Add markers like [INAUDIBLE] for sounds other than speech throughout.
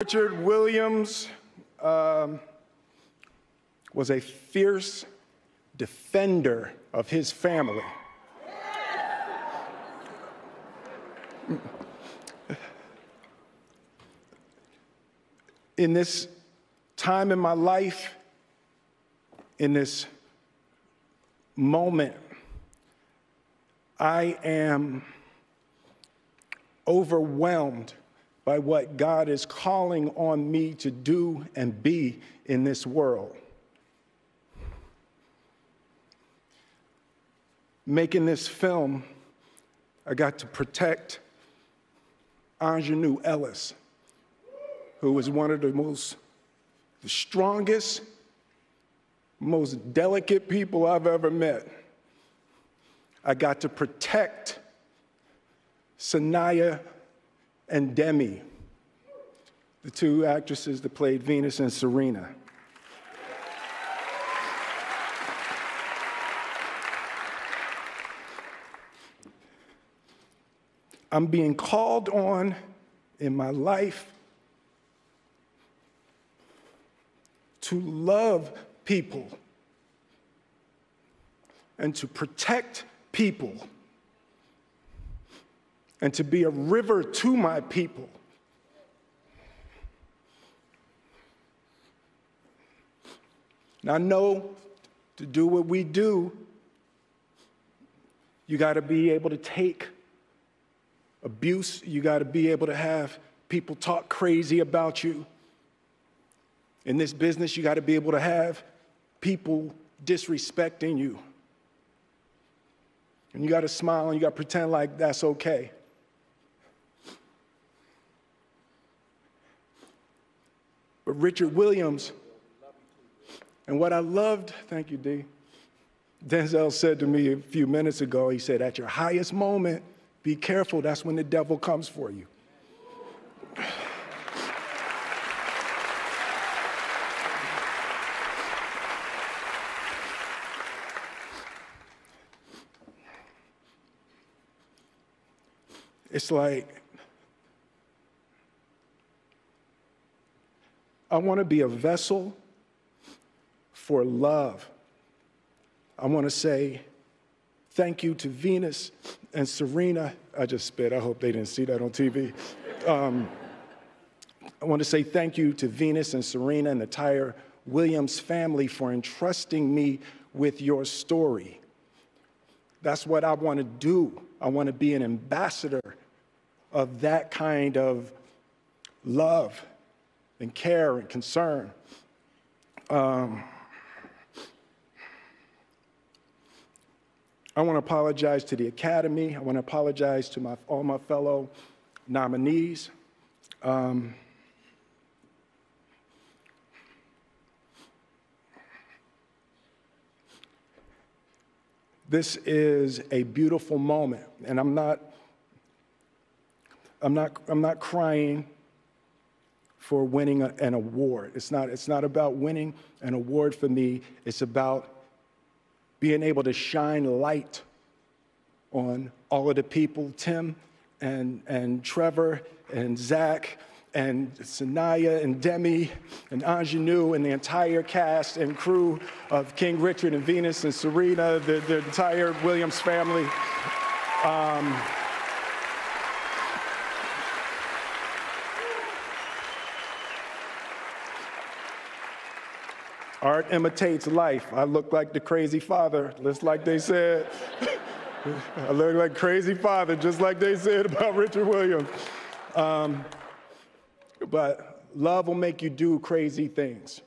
Richard Williams um, was a fierce defender of his family. In this time in my life, in this moment, I am overwhelmed by what God is calling on me to do and be in this world. Making this film, I got to protect Aunjanue Ellis, who was one of the most, the strongest, most delicate people I've ever met. I got to protect Saniyya and Demi, the two actresses that played Venus and Serena. I'm being called on in my life to love people and to protect people and to be a river to my people. Now, I know to do what we do, you got to be able to take abuse, you got to be able to have people talk crazy about you. In this business, you got to be able to have people disrespecting you. And you got to smile and you got to pretend like that's okay. But Richard Williams, and what I loved, thank you, D. Denzel said to me a few minutes ago, he said, At your highest moment, be careful, that's when the devil comes for you. [SIGHS] It's like I want to be a vessel for love. I want to say thank you to Venus and Serena. I just spit. I hope they didn't see that on TV. Um, I want to say thank you to Venus and Serena and the entire Williams family for entrusting me with your story. That's what I want to do. I want to be an ambassador of that kind of love and care and concern. Um, I want to apologize to the Academy. I want to apologize to my, all my fellow nominees. Um, this is a beautiful moment, and I'm not, I'm not, I'm not crying for winning a, an award. It's not, it's not about winning an award for me, it's about being able to shine light on all of the people, Tim and, and Trevor and Zach and Saniyya and Demi and Aunjanue and the entire cast and crew of King Richard and Venus and Serena, the, the entire Williams family. Um, Art imitates life. I look like the crazy father, just like they said. [LAUGHS] I look like crazy father, just like they said about Richard Williams. Um, but love will make you do crazy things.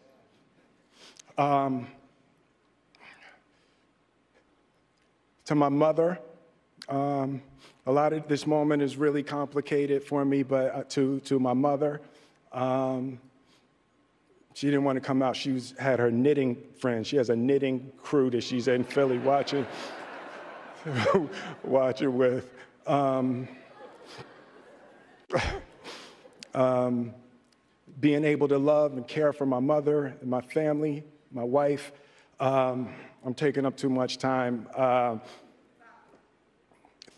Um, to my mother, um, a lot of this moment is really complicated for me, but uh, to, to my mother, um, she didn't want to come out. She was, had her knitting friends. She has a knitting crew that she's in Philly watching, [LAUGHS] watching with. Um, [SIGHS] um, being able to love and care for my mother and my family, my wife. Um, I'm taking up too much time. Uh,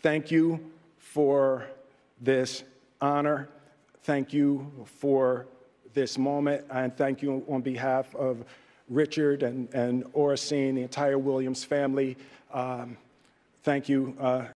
thank you for this honor. Thank you for this moment. And thank you on behalf of Richard and, and Oracene, the entire Williams family. Um, thank you, uh,